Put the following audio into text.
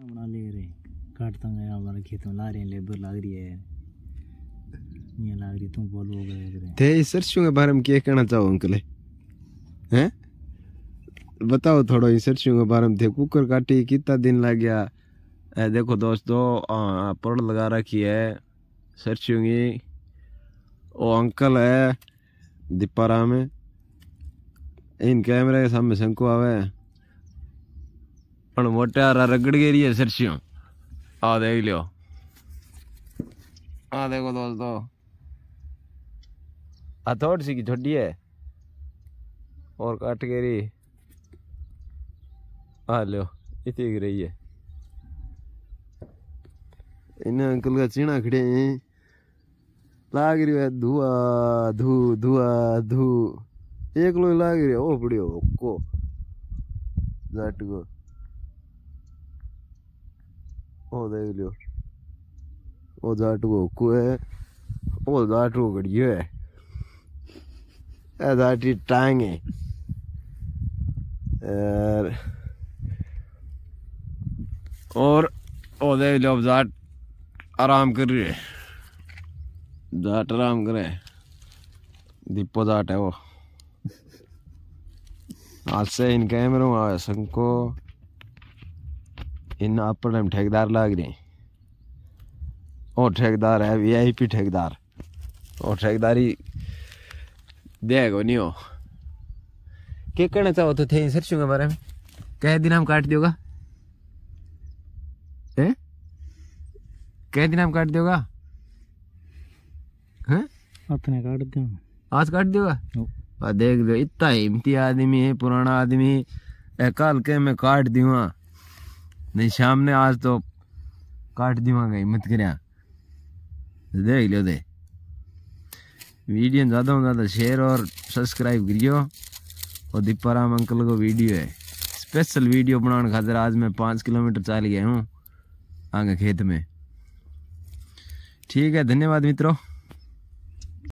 बना ले रहे काटता गया हमारे खेत में ला रहे हैं लेबर लग रही है। ये लग रही तुम बोलो हो। गए थे सरसों के बारे में क्या कहना चाहो अंकल? हैं? बताओ थोड़ा ये सरसों के बारे में। थे कुकर काटी कितना दिन लग गया? ए, देखो दोस्तों पड़ लगा रखी है सरसों की वो अंकल है दीपारा में। इन कैमरे के सामने शंकु आवे। पण मोटे आ रगड़ गई है सरसों आ देख लियो आ देखो दोस्तों आ थोड़ी सी की छोटी है और काट रही आ लो इतनी गिर रही है इन अंकल का चीना खड़े हैं लाग रही है धुआ धू धुआ धू एक लोग लाग रही है ओ पड़ियो को जाट को ओ देख लियो ओ है ओ घड़ियो है जाटी टांग है और ओ देख अब जाट आराम कर रही है जाट आराम करे दीपो जाट है वो आज से इन कैमरों आया संको इन अपने ठेकेदार लाग रहे और ठेकेदार है वीआईपी ठेकेदार। और ठेकेदारी देगा नहीं हो। क्या कहना चाहो तो थे सरसों के बारे में? कह दिन हम काट दोगा कह दिन हम काट दोगा अपने काट दो आज काट दोगा देख लो इतना हिमती आदमी है पुराना आदमी कल के मैं काट दूँगा नहीं, शाम ने आज तो काट दूँगा हिम्मत कर। देख लो दे वीडियो ज़्यादा से ज़्यादा शेयर और सब्सक्राइब करियो। और दीपाराम अंकल को वीडियो है। स्पेशल वीडियो बनाने खातिर आज मैं पाँच किलोमीटर चल गया हूँ, आगे खेत में। ठीक है, धन्यवाद मित्रों।